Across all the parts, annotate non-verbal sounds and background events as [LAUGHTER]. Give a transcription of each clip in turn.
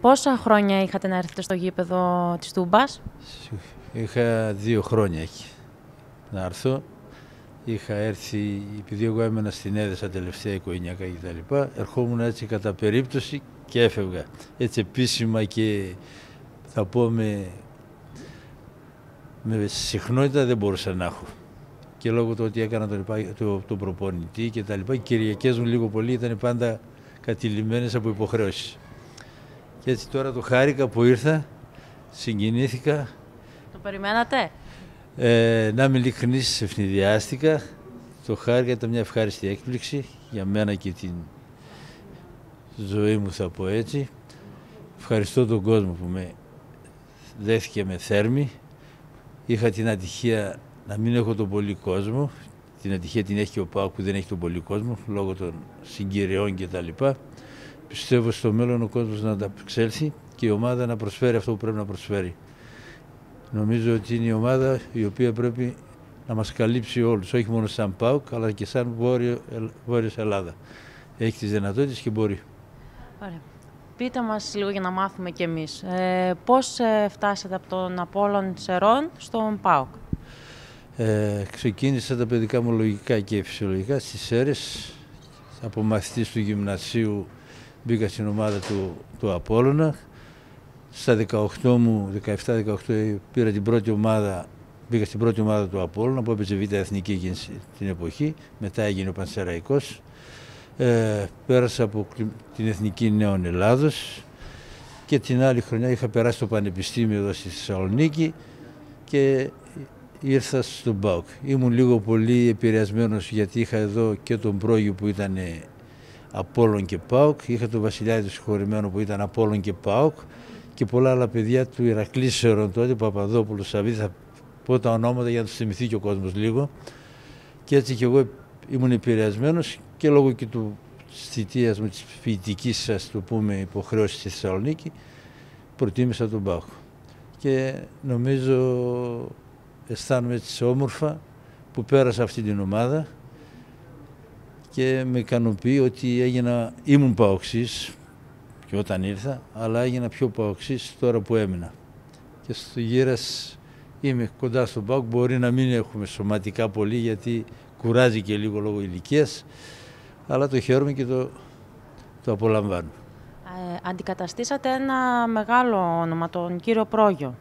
Πόσα χρόνια είχατε να έρθετε στο γήπεδο της Τούμπας; Είχα δύο χρόνια εκεί να έρθω. Είχα έρθει, επειδή εγώ έμενα στην Έδεσα τελευταία οικογενειακά κτλ. Ερχόμουν έτσι κατά περίπτωση και έφευγα. Έτσι επίσημα και θα πω με, με συχνότητα δεν μπορούσα να έχω. Και λόγω του ότι έκανα τον, το, το προπονητή και τα λοιπά, οι Κυριακές μου λίγο πολύ ήταν πάντα κατηλημένες από υποχρεώσεις. Και έτσι τώρα το χάρηκα που ήρθα, συγκινήθηκα. Το περιμένατε; Ε, να είμαι ειλικρινής, ευνηδιάστηκα. Το χάρηκα, ήταν μια ευχάριστη έκπληξη για μένα και την ζωή μου θα πω έτσι. Ευχαριστώ τον κόσμο που με δέχτηκε με θέρμη. Είχα την ατυχία να μην έχω τον πολύ κόσμο. Την ατυχία την έχει και ο Πάοκ που δεν έχει τον πολύ κόσμο λόγω των συγκυριών κτλ. Πιστεύω στο μέλλον ο κόσμος να ανταπεξέλθει και η ομάδα να προσφέρει αυτό που πρέπει να προσφέρει. Νομίζω ότι είναι η ομάδα η οποία πρέπει να μας καλύψει όλους, όχι μόνο σαν ΠΑΟΚ, αλλά και σαν Βόρειο, Βόρειος Ελλάδα. Έχει τις δυνατότητες και μπορεί. Ωραία. Πείτε μας λίγο για να μάθουμε κι εμείς. Ε, πώς ε, φτάσατε από τον Απόλλων Σερών στον ΠΑΟΚ; Ε, ξεκίνησα τα παιδικά μου λογικά και φυσιολογικά στις Σέρες. Από μαθητής του γυμνασίου μπήκα στην ομάδα του, του Απόλλωνα. Στα 18 μου, 17-18 πήρα την πρώτη ομάδα, μπήκα στην πρώτη ομάδα του Απόλλωνα που έπαιζε β' εθνική την εποχή. Μετά έγινε ο Πανσεραϊκός. Ε, πέρασα από την Εθνική Νέων Ελλάδος και την άλλη χρονιά είχα περάσει στο Πανεπιστήμιο εδώ στη Θεσσαλονίκη και ήρθα στον ΠΑΟΚ. Ήμουν λίγο πολύ επηρεασμένος γιατί είχα εδώ και τον πρόγειο που ήταν Απόλλων και ΠΑΟΚ, είχα τον Βασιλιάδη του συγχωρημένο που ήταν Απόλλων και ΠΑΟΚ και πολλά άλλα παιδιά του Ηρακλή Σερών τότε, Παπαδόπουλος, Σαββίδης, θα πω τα ονόματα για να τους θυμηθεί και ο κόσμος λίγο. Και έτσι και εγώ ήμουν επηρεασμένος και λόγω και του θητείας μου, της ποιητική σα το πούμε υποχρέωση στη Θεσσαλονίκη, προτίμησα τον ΠΑΟΚ. Και νομίζω αισθάνομαι έτσι όμορφα που πέρασα αυτή την ομάδα και με ικανοποιεί ότι έγινα, ήμουν παοξής και όταν ήρθα, αλλά έγινα πιο παοξής τώρα που έμεινα. Και στο γύρας είμαι κοντά στον ΠΑΟΚ, μπορεί να μην έχουμε σωματικά πολύ γιατί κουράζει και λίγο λόγω ηλικίας, αλλά το χαίρομαι και το, το απολαμβάνω. Ε, αντικαταστήσατε ένα μεγάλο όνομα, τον κύριο Πρόγιο.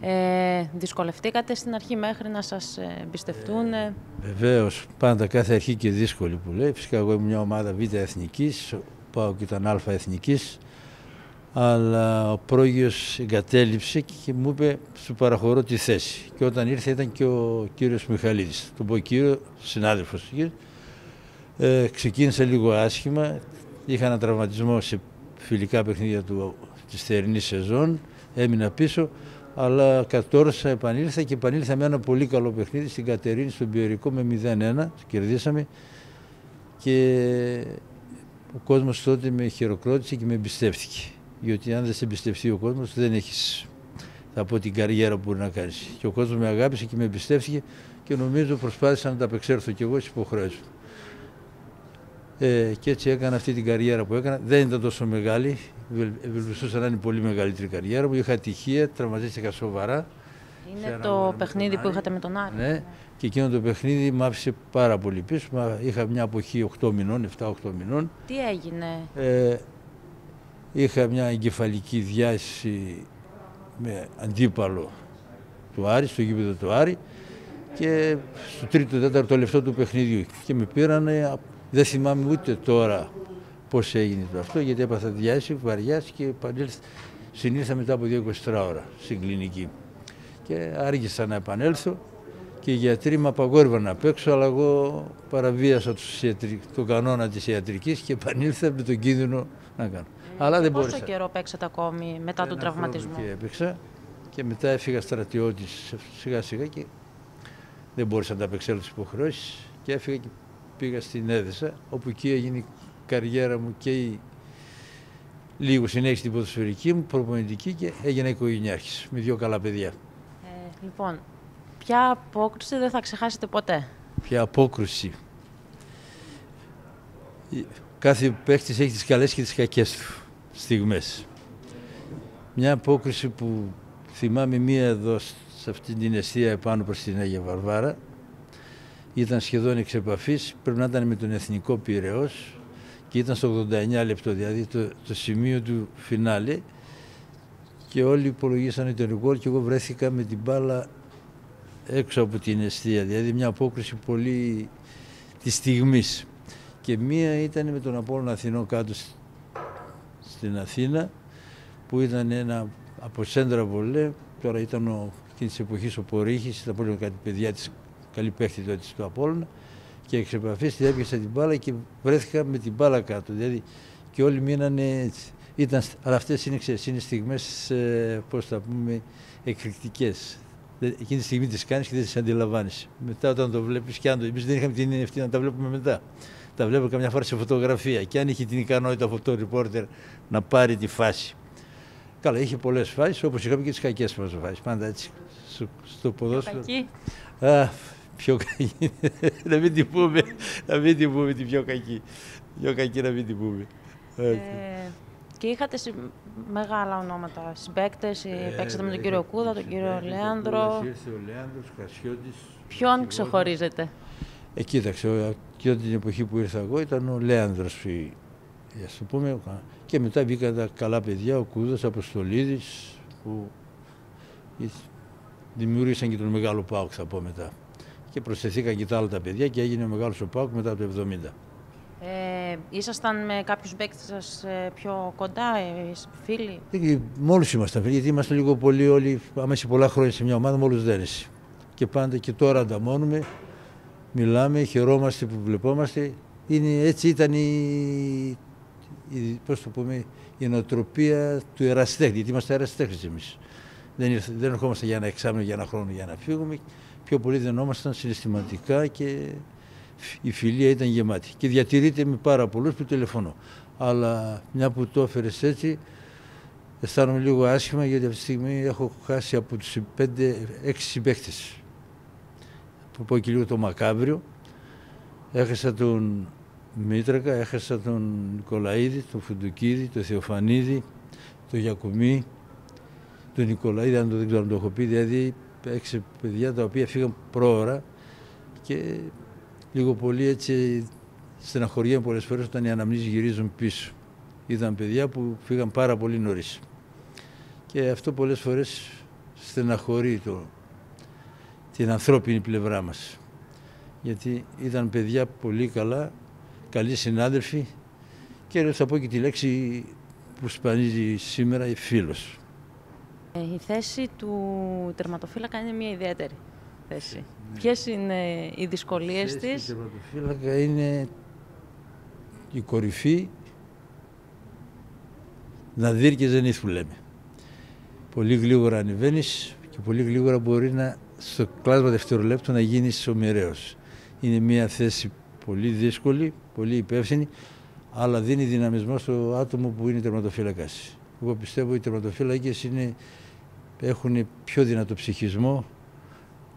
Ε, δυσκολευτήκατε στην αρχή μέχρι να σας εμπιστευτούν. Ε, βεβαίως, πάντα κάθε αρχή και δύσκολη που λέει. Φυσικά εγώ ήμουν μια ομάδα β' εθνικής, πάω και ήταν α εθνικής, αλλά ο πρόγειος εγκατέλειψε και μου είπε σου παραχωρώ τη θέση. Και όταν ήρθε ήταν και ο κύριος Μιχαλίδης, τον πω κύριο, συνάδελφος του ε, ξεκίνησε λίγο άσχημα, είχα ένα τραυματισμό σε φιλικά παιχνίδια του, της θερινής σεζόν, έμεινα πίσω, αλλά κατόρθωσα, επανήλθα και επανήλθα με ένα πολύ καλό παιχνίδι στην Κατερίνη, στον Πιερικό με 0-1, κερδίσαμε και ο κόσμος τότε με χειροκρότησε και με εμπιστεύτηκε. Γιατί αν δεν σε εμπιστευτεί ο κόσμος δεν έχεις, θα πω, την καριέρα που μπορεί να κάνεις. Και ο κόσμος με αγάπησε και με εμπιστεύτηκε και νομίζω προσπάθησα να τα απεξέλθω κι εγώ στις υποχρεώσεις μου. Ε, και έτσι έκανα αυτή την καριέρα που έκανα. Δεν ήταν τόσο μεγάλη. Ευελπιστούσα να είναι πολύ μεγαλύτερη καριέρα μου. Είχα ατυχία, τραυματίστηκα σοβαρά. Είναι το παιχνίδι που είχατε με τον Άρη. Ναι, και εκείνο το παιχνίδι με άφησε πάρα πολύ πίσω. Είχα μια αποχή 8 μηνών, 7-8 μηνών. Τι έγινε; Ε, είχα μια εγκεφαλική διάση με αντίπαλο του Άρη, στο γήπεδο του Άρη και στο τρίτο τέταρτο λεπτό του παιχνιδιού και με πήρανε δεν θυμάμαι ούτε τώρα πώς έγινε το αυτό, γιατί έπαθα διάση βαριάς και συνήλθα μετά από 2-24 ώρα στην κλινική. Και άργησα να επανέλθω και οι γιατροί με απαγόρευαν να παίξω, αλλά εγώ παραβίασα το κανόνα της ιατρικής και επανήλθα με τον κίνδυνο να κάνω. Ε, αλλά δεν πόσο καιρό παίξατε ακόμη μετά τον τραυματισμό; Και έπαιξα και μετά έφυγα στρατιώτης σιγά σιγά και δεν μπόρεσα να τα απεξέλθω τις υποχρεώσεις και έφυγα και πήγα στην Έδεσα, όπου εκεί έγινε η καριέρα μου και η λίγο συνέχιση την ποδοσφαιρική μου, προπονητική και έγινα οικογενειάρχης με δύο καλά παιδιά. Ε, λοιπόν, ποια απόκρουση δεν θα ξεχάσετε ποτέ; Ποια απόκρουση; Κάθε παίχτης έχει τις καλές και τις κακές του στιγμές. Μια απόκριση που θυμάμαι μία εδώ σε αυτή την αιστεία επάνω προς την Αγία Βαρβάρα. Ήταν σχεδόν εξ επαφής, πρέπει να ήταν με τον Εθνικό Πυραιός και ήταν στο 89 λεπτό, δηλαδή το, το σημείο του φινάλε και όλοι υπολογίσανε τον γκολ και εγώ βρέθηκα με την μπάλα έξω από την αιστεία, δηλαδή μια απόκριση πολύ της στιγμής. Και μία ήταν με τον Απόλλωνα Αθηνό κάτω στην Αθήνα που ήταν ένα από σέντρα βολέ, τώρα ήταν ο, εκείνης της εποχής ο Πορύχης, ήταν πολύ κάτι παιδιά της καλή παίχτη τότε του Απόλλωνα και εξ επαφής τη έπιασα την μπάλα και βρέθηκα με την μπάλα κάτω. Δηλαδή και όλοι μείνανε έτσι. Ήταν, αλλά αυτές είναι, ξέρεις, είναι στιγμές, ε, πώς θα πούμε, εκρηκτικές. Εκείνη τη στιγμή τις κάνεις και δεν τις αντιλαμβάνεις. Μετά όταν το βλέπεις και αν το... Εμείς δεν είχαμε την ευθύνη να τα βλέπουμε μετά. Τα βλέπω καμιά φορά σε φωτογραφία και αν είχε την ικανότητα ο φωτορεπόρτερ να πάρει τη φάση. Καλά, είχε πολλές φάσεις, όπως είχαμε και τις κακές μας φάσεις. Πάντα έτσι, στο ποδόσφαιρο. Α, πιο κακή. να μην την πούμε, να μην την πούμε την πιο κακή. Πιο κακή να μην την πούμε. Ε, και είχατε μεγάλα ονόματα, συμπαίκτες, ε, παίξατε με τον κύριο Κούδα, τον κύριο Λέανδρο. Ήρθε ο Λέανδρος, Κασιώτης. Ποιον ξεχωρίζετε. Ε, κοίταξε, και την εποχή που ήρθα εγώ ήταν ο Λέανδρος, ας το πούμε, και μετά μπήκαν τα καλά παιδιά, ο Κούδας, Αποστολίδης, που δημιούργησαν και τον μεγάλο Πάοκ, θα πω μετά. Και προσθεθήκαν και τα άλλα τα παιδιά και έγινε ο μεγάλος ο Πάοκ μετά το 70. Ε, ήσασταν με κάποιους παίκτες σας ε, πιο κοντά, ε, φίλοι; Ε, με όλους ήμασταν φίλοι, γιατί είμαστε λίγο πολύ όλοι, άμα είσαι πολλά χρόνια σε μια ομάδα, με όλους δεν είσαι. Και πάντα και τώρα ανταμώνουμε, μιλάμε, χαιρόμαστε που βλεπόμαστε. Είναι, έτσι ήταν η, η, πώς το πούμε, η νοοτροπία του εραστέχνη, γιατί είμαστε εραστέχνες εμείς. Δεν, δεν ερχόμαστε για ένα εξάμεινο, για ένα χρόνο για να φύγουμε. Πιο πολύ δενόμασταν συναισθηματικά και η φιλία ήταν γεμάτη. Και διατηρείται με πάρα πολλούς που τηλεφωνώ. Αλλά μια που το έφερες έτσι, αισθάνομαι λίγο άσχημα γιατί αυτή τη στιγμή έχω χάσει από τους 5-6 συμπαίκτες. Που πω και λίγο το Μακάβριο. Έχασα τον Μήτρακα, έχασα τον Νικολαίδη, τον Φουντουκίδη, τον Θεοφανίδη, τον Γιακομή, του Νικολαίδη, αν το δεν ξέρω αν το έχω πει, δηλαδή έξι παιδιά τα οποία φύγαν πρόωρα και λίγο πολύ έτσι στεναχωριέμαι πολλές φορές όταν οι αναμνήσεις γυρίζουν πίσω. Ήταν παιδιά που φύγαν πάρα πολύ νωρίς. Και αυτό πολλές φορές στεναχωρεί το, την ανθρώπινη πλευρά μας. Γιατί ήταν παιδιά πολύ καλά, καλοί συνάδελφοι και θα πω και τη λέξη που σπανίζει σήμερα, φίλος. Ε, η θέση του τερματοφύλακα είναι μια ιδιαίτερη θέση. Ναι. Ποιες είναι οι δυσκολίες της; Η θέση του τερματοφύλακα είναι η κορυφή να δει και δεν που λέμε. Πολύ γλίγορα ανεβαίνεις και πολύ γλίγορα μπορεί να στο κλάσμα δευτερολέπτου να γίνεις ομοιραίος. Είναι μια θέση πολύ δύσκολη, πολύ υπεύθυνη, αλλά δίνει δυναμισμό στο άτομο που είναι τερματοφύλακας. Εγώ πιστεύω ότι οι τερματοφύλακες είναι έχουν πιο δυνατό ψυχισμό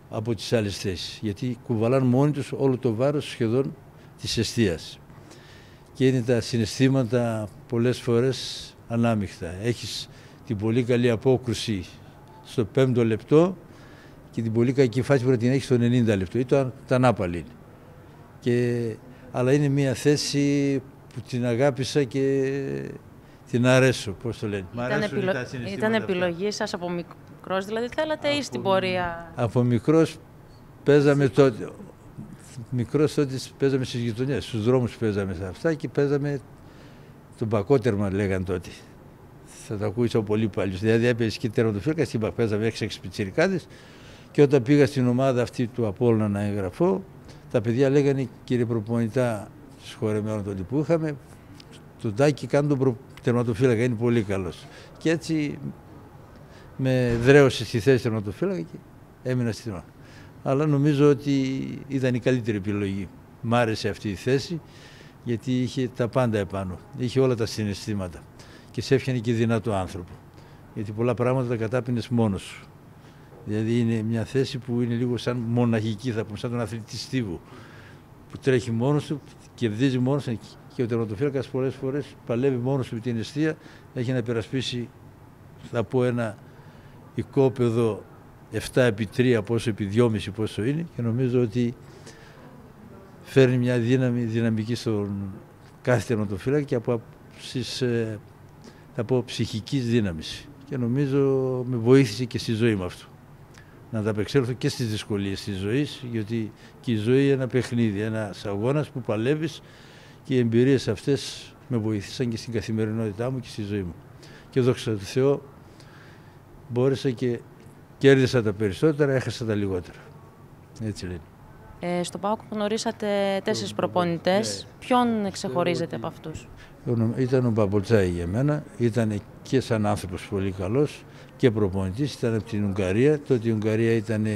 από τις άλλες θέσεις. Γιατί κουβαλάνε μόνοι τους όλο το βάρος σχεδόν της αιστείας. Και είναι τα συναισθήματα πολλές φορές ανάμειχτα. Έχεις την πολύ καλή απόκρουση στο πέμπτο λεπτό και την πολύ κακή φάση που να την έχεις στο 90 λεπτό ή το, τα ανάπαλη. Και, αλλά είναι μια θέση που την αγάπησα και την αρέσω, πώς το λένε. Ήταν, επιλο... Ήταν επιλογής σας από μικρός, δηλαδή θέλατε ή στην πορεία. Από μικρός παίζαμε τότε. Μικρός τότε παίζαμε στις γειτονιές, στους δρόμους παίζαμε σε αυτά και παίζαμε τον πακότερμα λέγαν τότε. Θα το ακούσει ο πολύ παλιό. Δηλαδή έπαιζες και τερματοφύλακας, είπα παίζαμε 6-6 πιτσιρικάδες και όταν πήγα στην ομάδα αυτή του Απόλυνα να εγγραφώ, τα παιδιά λέγανε κύριε προπονητά, σχολεμένο τότε που είχαμε, τον Τάκη κάνει τον προ τερματοφύλακα, είναι πολύ καλός. Και έτσι με δρέωσε στη θέση τερματοφύλακα και έμεινα στην ομάδα. Αλλά νομίζω ότι ήταν η καλύτερη επιλογή. Μ' άρεσε αυτή η θέση γιατί είχε τα πάντα επάνω. Είχε όλα τα συναισθήματα και σε έφτιανε και δυνατό άνθρωπο. Γιατί πολλά πράγματα τα κατάπινες μόνος σου. Δηλαδή είναι μια θέση που είναι λίγο σαν μοναχική, θα πούμε, σαν τον αθλητή Στίβου. Που τρέχει μόνος του, κερδίζει μόνος και ο τερματοφύλακας πολλές φορές παλεύει μόνος του με την αιστεία, έχει να υπερασπίσει θα πω ένα οικόπεδο 7 επί 3 πόσο επί 2,5 πόσο είναι και νομίζω ότι φέρνει μια δύναμη, δυναμική στον κάθε τερματοφύλακα και από ε, θα πω ψυχικής δύναμης. Και νομίζω με βοήθησε και στη ζωή μου αυτό. Να ανταπεξέλθω και στις δυσκολίες της ζωής γιατί και η ζωή είναι ένα παιχνίδι, ένας αγώνας που παλεύεις και οι εμπειρίες αυτές με βοήθησαν και στην καθημερινότητά μου και στη ζωή μου. Και δόξα τω Θεώ μπόρεσα και κέρδισα τα περισσότερα, έχασα τα λιγότερα. Έτσι λένε. Ε, στο ΠΑΟΚ γνωρίσατε τέσσερις προπονητές. Ναι. Ποιον ξεχωρίζετε από αυτούς; Ήταν ο Μπαμπολτσάη για μένα, ήταν και σαν άνθρωπος πολύ καλός και προπονητής, ήταν από την Ουγγαρία. Τότε η Ουγγαρία ήταν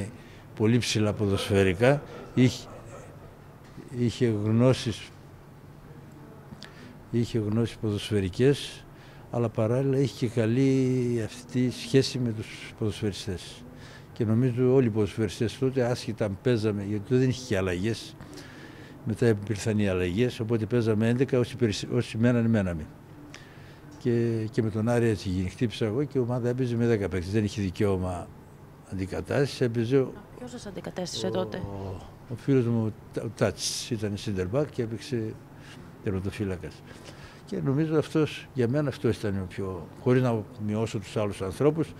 πολύ ψηλά ποδοσφαιρικά, είχε, είχε γνώσεις είχε γνώσεις ποδοσφαιρικές αλλά παράλληλα είχε και καλή αυτή σχέση με τους ποδοσφαιριστές. Και νομίζω όλοι οι ποδοσφαιριστές τότε άσχετα αν παίζαμε, γιατί τότε δεν είχε και αλλαγές, μετά υπήρχαν οι αλλαγές, οπότε παίζαμε 11 όσοι, όσοι μένανε μέναμε. Και, και με τον Άρη έτσι γίνει. Χτύπησα εγώ και η ομάδα έπαιζε με 10 παίκτες. Δεν είχε δικαίωμα αντικατάστασης. Έπαιζε. Ποιος σας αντικατέστησε τότε, Ο, ο φίλος μου, ο Τάτς, ήταν σιντερμπακ και έπαιξε τερματοφύλακα. Και νομίζω αυτός, για μένα αυτό ήταν ο πιο, χωρίς να μειώσω τους άλλους ανθρώπους,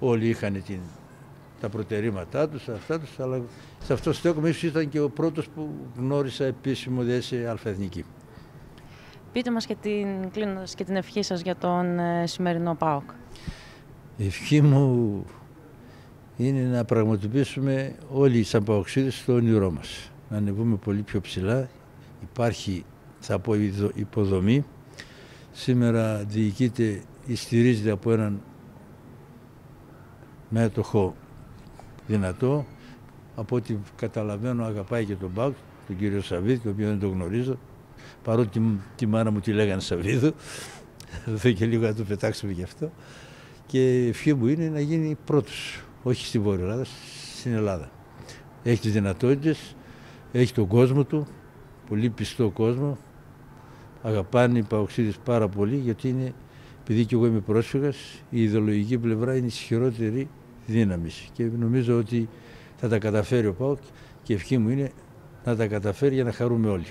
όλοι είχαν την, τα προτερήματά τους, αυτά τους, αλλά σε αυτό στέκομαι ίσως ήταν και ο πρώτος που γνώρισα επίσημο σε αλφαεθνική. Πείτε μας και την, κλείνοντας και την ευχή σας για τον ε, σημερινό ΠΑΟΚ. Η ευχή μου είναι να πραγματοποιήσουμε όλοι σαν παοξίδες το όνειρό μας. Να ανεβούμε πολύ πιο ψηλά. Υπάρχει θα πω υποδομή. Σήμερα διοικείται ή στηρίζεται από έναν μέτοχο δυνατό. Από ό,τι καταλαβαίνω αγαπάει και τον Μπάουκ, τον κύριο Σαββίδη, τον οποίο δεν τον γνωρίζω. Παρότι τη μάνα μου τη λέγανε Σαββίδου. [LAUGHS] Θα και λίγο να το πετάξουμε γι' αυτό. Και η ευχή μου είναι να γίνει πρώτος, όχι στη Βόρεια Ελλάδα, στην Ελλάδα. Έχει τις δυνατότητες, έχει τον κόσμο του, πολύ πιστό κόσμο, αγαπάνε οι παοξίδες πάρα πολύ γιατί είναι, επειδή και εγώ είμαι πρόσφυγας, η ιδεολογική πλευρά είναι ισχυρότερη δύναμης και νομίζω ότι θα τα καταφέρει ο ΠΑΟΚ και ευχή μου είναι να τα καταφέρει για να χαρούμε όλοι.